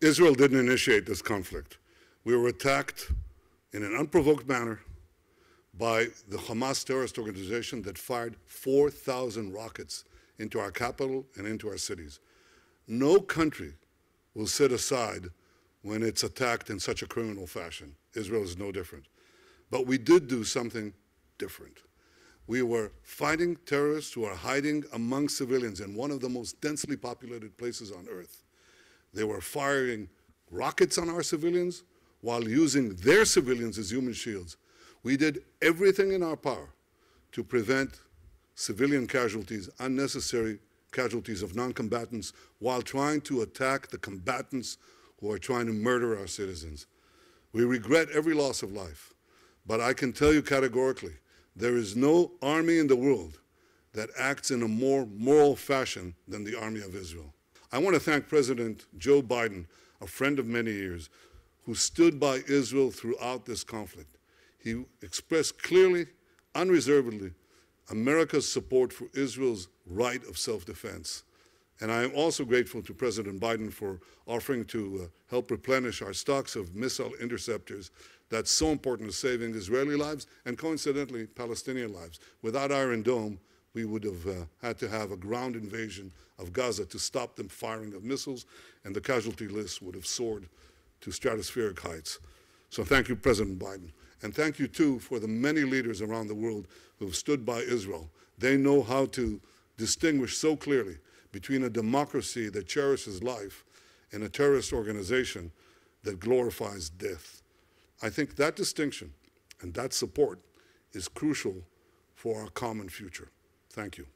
Israel didn't initiate this conflict. We were attacked in an unprovoked manner by the Hamas terrorist organization that fired 4,000 rockets into our capital and into our cities. No country will sit aside when it's attacked in such a criminal fashion. Israel is no different. But we did do something different. We were fighting terrorists who are hiding among civilians in one of the most densely populated places on earth. They were firing rockets on our civilians while using their civilians as human shields. We did everything in our power to prevent civilian casualties, unnecessary casualties of non-combatants, while trying to attack the combatants who are trying to murder our citizens. We regret every loss of life, but I can tell you categorically, there is no army in the world that acts in a more moral fashion than the Army of Israel. I want to thank President Joe Biden, a friend of many years, who stood by Israel throughout this conflict. He expressed clearly, unreservedly, America's support for Israel's right of self-defense. And I am also grateful to President Biden for offering to uh, help replenish our stocks of missile interceptors that's so important to saving Israeli lives and coincidentally Palestinian lives. Without Iron Dome, we would have uh, had to have a ground invasion of Gaza to stop them firing of missiles, and the casualty list would have soared to stratospheric heights. So thank you, President Biden. And thank you, too, for the many leaders around the world who have stood by Israel. They know how to distinguish so clearly between a democracy that cherishes life and a terrorist organization that glorifies death. I think that distinction and that support is crucial for our common future. Thank you.